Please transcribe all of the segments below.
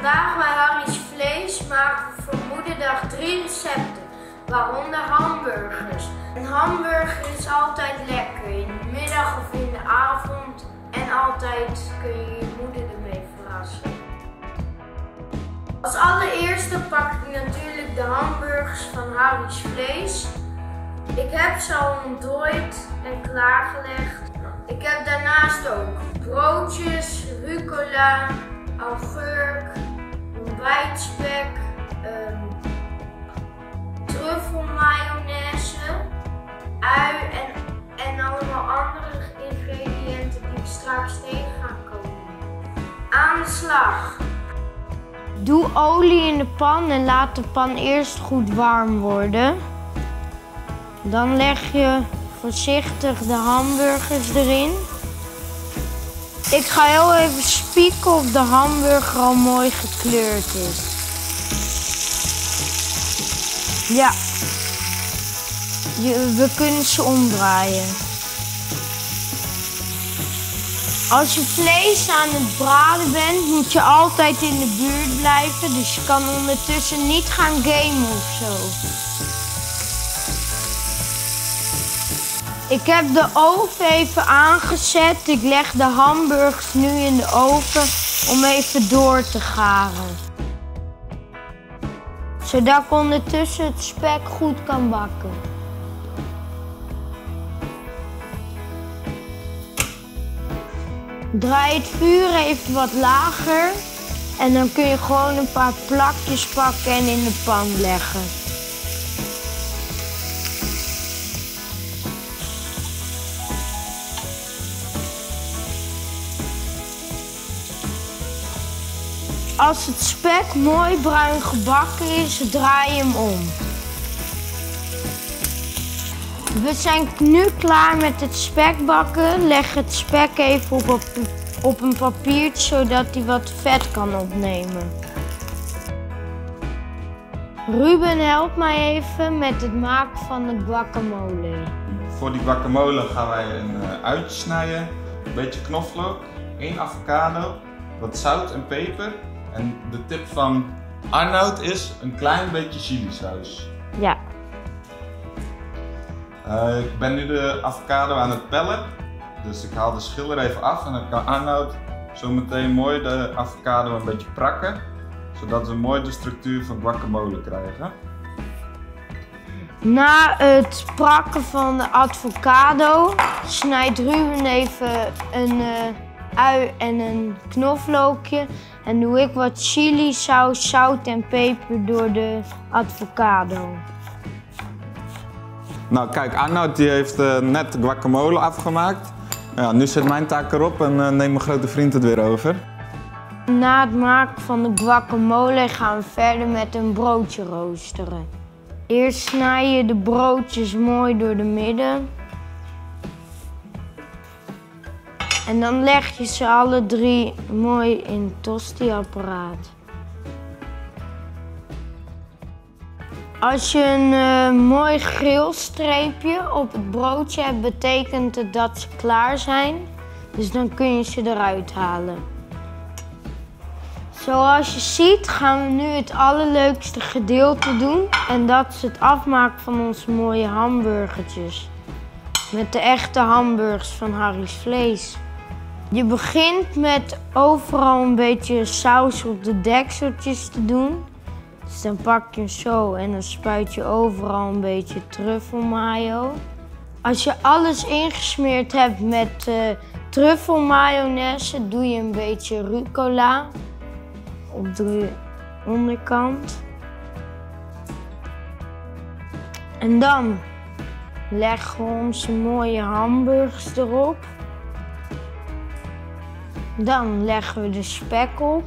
vandaag voor Moederdag drie recepten, waaronder hamburgers. Een hamburger is altijd lekker, in de middag of in de avond. En altijd kun je je moeder ermee verrassen. Als allereerste pak ik natuurlijk de hamburgers van Harry's Vlees. Ik heb ze al ontdooid en klaargelegd. Ik heb daarnaast ook broodjes, rucola, augurk, ontbijtspek, um, truffelmayonaise, ui en, en allemaal andere ingrediënten die ik straks tegen ga komen. Aan de slag! Doe olie in de pan en laat de pan eerst goed warm worden. Dan leg je voorzichtig de hamburgers erin. Ik ga heel even spieken of de hamburger al mooi gekleurd is. Ja. Je, we kunnen ze omdraaien. Als je vlees aan het braden bent, moet je altijd in de buurt blijven. Dus je kan ondertussen niet gaan gamen of zo. Ik heb de oven even aangezet. Ik leg de hamburgers nu in de oven om even door te garen. Zodat ik ondertussen het spek goed kan bakken. Draai het vuur even wat lager en dan kun je gewoon een paar plakjes pakken en in de pan leggen. Als het spek mooi bruin gebakken is, draai je hem om. We zijn nu klaar met het spek bakken. Leg het spek even op, op een papiertje, zodat hij wat vet kan opnemen. Ruben, help mij even met het maken van de guacamole. Voor die guacamole gaan wij een uh, uitje snijden, een beetje knoflook, één avocado, wat zout en peper. En de tip van Arnoud is een klein beetje chilisaus. Ja. Uh, ik ben nu de avocado aan het pellen. Dus ik haal de schil er even af en dan kan Arnoud zo meteen mooi de avocado een beetje prakken. Zodat we mooi de structuur van guacamole krijgen. Na het prakken van de avocado snijdt Ruben even een uh, ui en een knoflookje. En doe ik wat chili, saus, zout en peper door de avocado. Nou kijk, Arnoud die heeft uh, net guacamole afgemaakt. Ja, nu zit mijn taak erop en uh, neemt mijn grote vriend het weer over. Na het maken van de guacamole gaan we verder met een broodje roosteren. Eerst snij je de broodjes mooi door de midden. En dan leg je ze alle drie mooi in het tosti-apparaat. Als je een uh, mooi grillstreepje op het broodje hebt, betekent het dat ze klaar zijn. Dus dan kun je ze eruit halen. Zoals je ziet gaan we nu het allerleukste gedeelte doen. En dat is het afmaken van onze mooie hamburgertjes. Met de echte hamburgers van Harry's Vlees. Je begint met overal een beetje saus op de dekseltjes te doen. Dus dan pak je zo en dan spuit je overal een beetje truffelmayo. Als je alles ingesmeerd hebt met uh, truffelmayonaise, doe je een beetje rucola op de onderkant. En dan leggen we onze mooie hamburgers erop. Dan leggen we de spek op.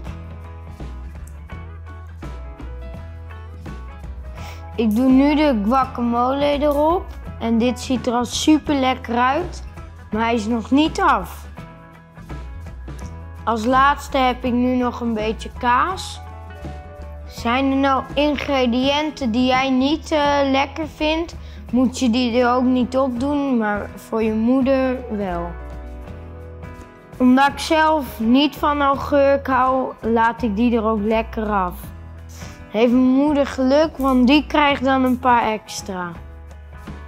Ik doe nu de guacamole erop. En dit ziet er al super lekker uit. Maar hij is nog niet af. Als laatste heb ik nu nog een beetje kaas. Zijn er nou ingrediënten die jij niet uh, lekker vindt, moet je die er ook niet op doen, maar voor je moeder wel. Omdat ik zelf niet van augurk hou, laat ik die er ook lekker af. Heeft mijn moeder geluk, want die krijgt dan een paar extra.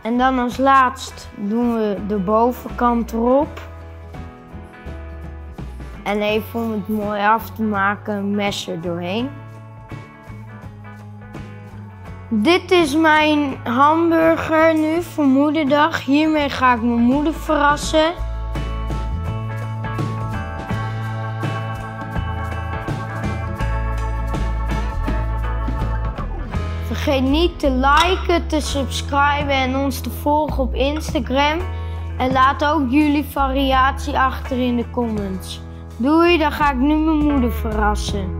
En dan als laatst doen we de bovenkant erop. En even om het mooi af te maken, een mes er doorheen. Dit is mijn hamburger nu voor moederdag. Hiermee ga ik mijn moeder verrassen. Vergeet niet te liken, te subscriben en ons te volgen op Instagram. En laat ook jullie variatie achter in de comments. Doei, dan ga ik nu mijn moeder verrassen.